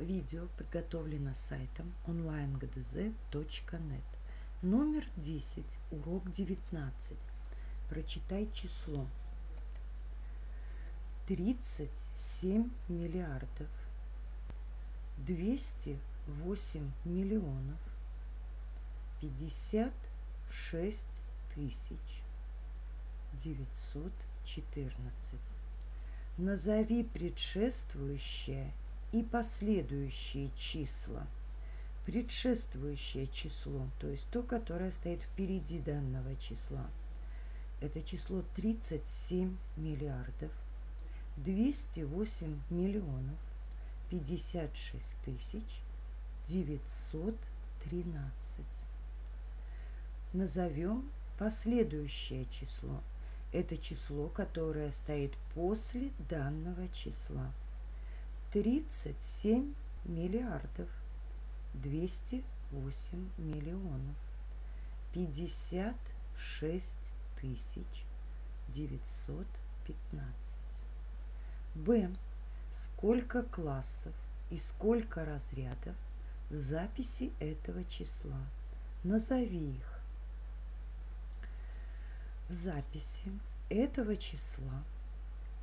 Видео подготовлено сайтом onlinegdz.net. Номер 10, урок 19. Прочитай число. 37 миллиардов 208 миллионов 56 тысяч 914. Назови предшествующее и последующие числа. Предшествующее число, то есть то, которое стоит впереди данного числа, это число 37 миллиардов, 208 миллионов, 56 тысяч, 913. Назовем последующее число. Это число, которое стоит после данного числа. 37 миллиардов 208 миллионов 56 тысяч 915. Б. Сколько классов и сколько разрядов в записи этого числа? Назови их. В записи этого числа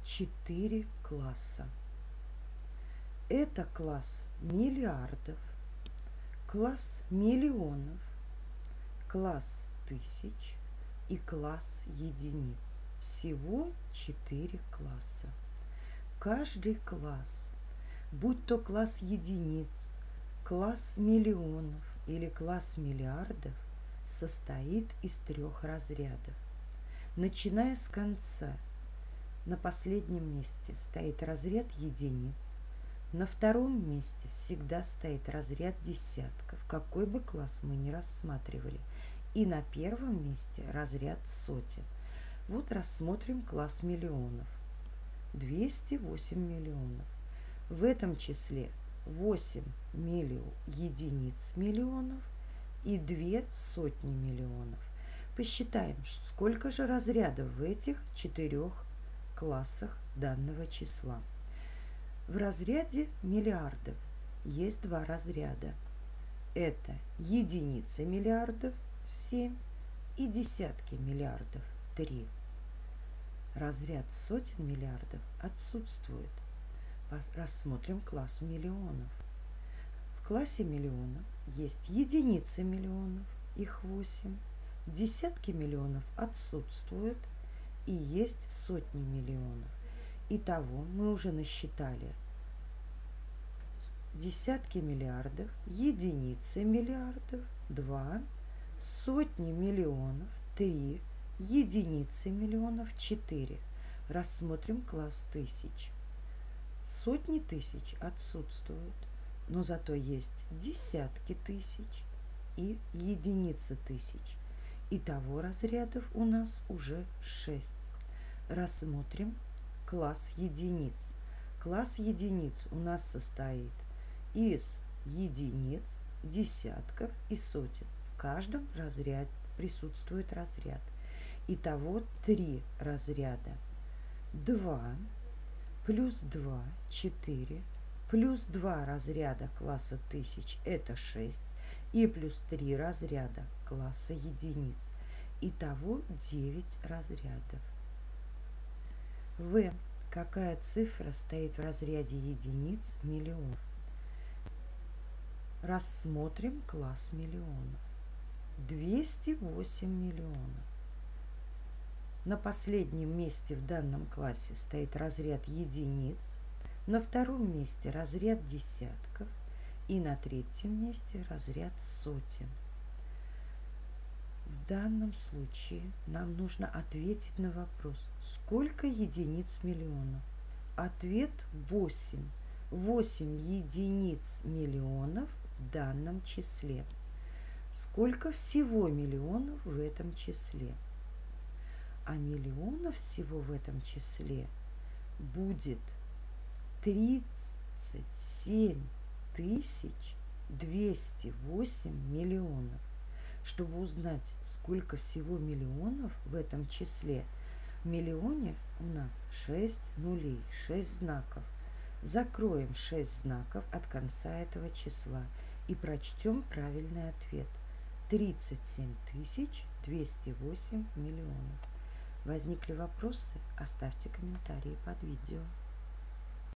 4 класса. Это класс миллиардов, класс миллионов, класс тысяч и класс единиц. Всего четыре класса. Каждый класс, будь то класс единиц, класс миллионов или класс миллиардов, состоит из трех разрядов. Начиная с конца, на последнем месте стоит разряд единиц – на втором месте всегда стоит разряд десятков, какой бы класс мы ни рассматривали. И на первом месте разряд сотен. Вот рассмотрим класс миллионов. 208 миллионов. В этом числе 8 миллион, единиц миллионов и 2 сотни миллионов. Посчитаем, сколько же разрядов в этих четырех классах данного числа. В разряде миллиардов есть два разряда. Это единицы миллиардов 7 и десятки миллиардов 3. Разряд сотен миллиардов отсутствует. Рассмотрим класс миллионов. В классе миллионов есть единицы миллионов, их 8, десятки миллионов отсутствуют и есть сотни миллионов. Итого мы уже насчитали десятки миллиардов, единицы миллиардов, два, сотни миллионов, три, единицы миллионов, четыре. Рассмотрим класс тысяч. Сотни тысяч отсутствуют, но зато есть десятки тысяч и единицы тысяч. Итого разрядов у нас уже шесть. Рассмотрим класс единиц. Класс единиц у нас состоит из единиц, десятков и сотен. В каждом разряде присутствует разряд. Итого три разряда. 2 плюс 2 – 4, плюс 2 разряда класса тысяч – это 6, и плюс 3 разряда класса единиц. Итого 9 разрядов. В. Какая цифра стоит в разряде единиц миллионов? Рассмотрим класс миллионов. 208 миллионов. На последнем месте в данном классе стоит разряд единиц, на втором месте разряд десятков и на третьем месте разряд сотен. В данном случае нам нужно ответить на вопрос, сколько единиц миллионов? Ответ 8. 8 единиц миллионов в данном числе. Сколько всего миллионов в этом числе? А миллионов всего в этом числе будет 37 тысяч 208 миллионов. Чтобы узнать, сколько всего миллионов в этом числе, в миллионе у нас 6 нулей, 6 знаков. Закроем 6 знаков от конца этого числа и прочтем правильный ответ. 37 208 миллионов. Возникли вопросы? Оставьте комментарии под видео.